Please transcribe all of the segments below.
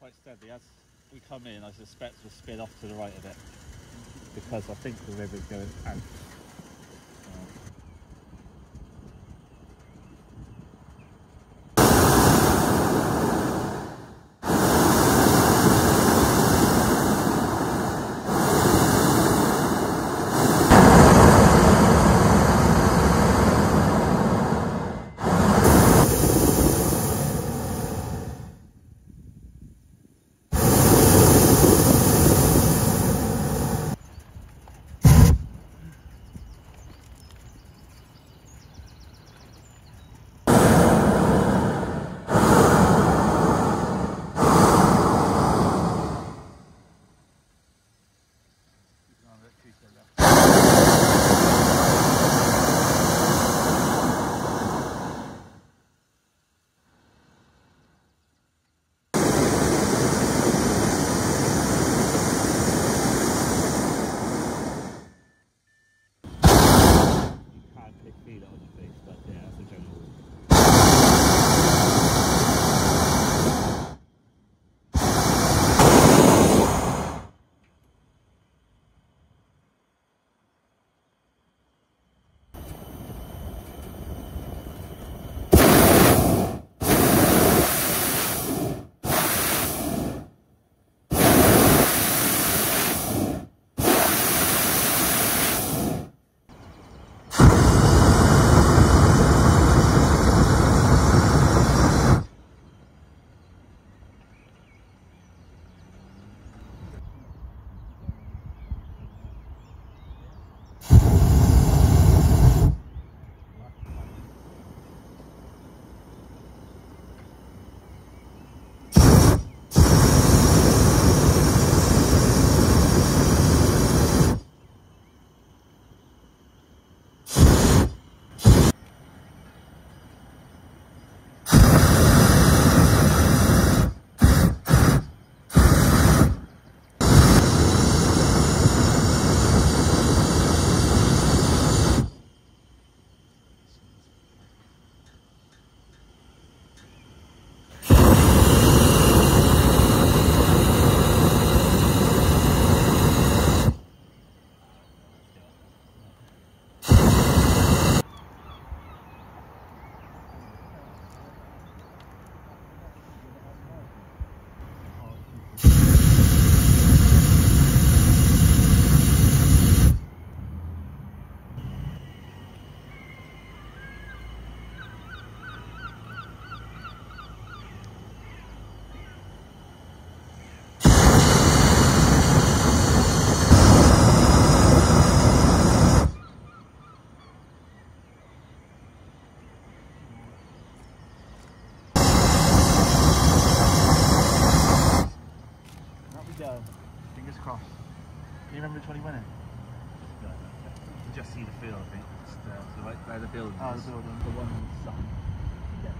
quite steady. As we come in, I suspect we'll spin off to the right a bit because I think the river's going out. You remember which one he went in? You just see the field, I think. Just, uh, the right where the building Oh, the building. The one on the side. Yeah.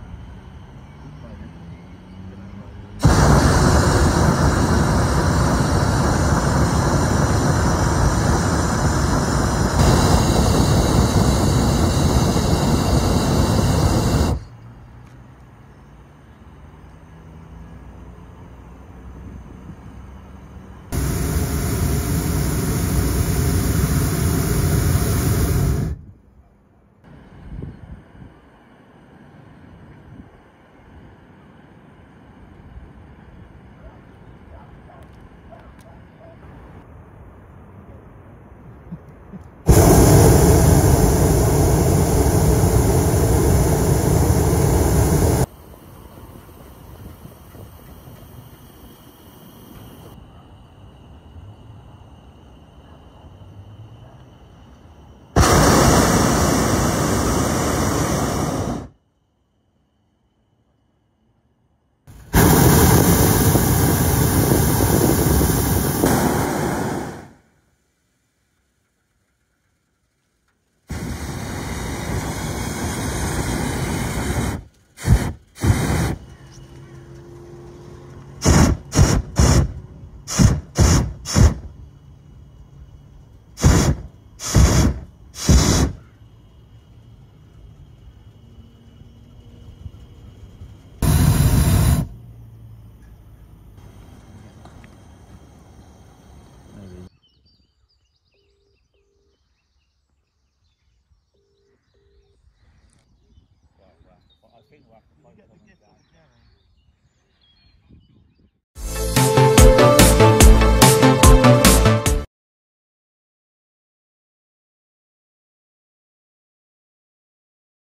think we'll have to find someone down.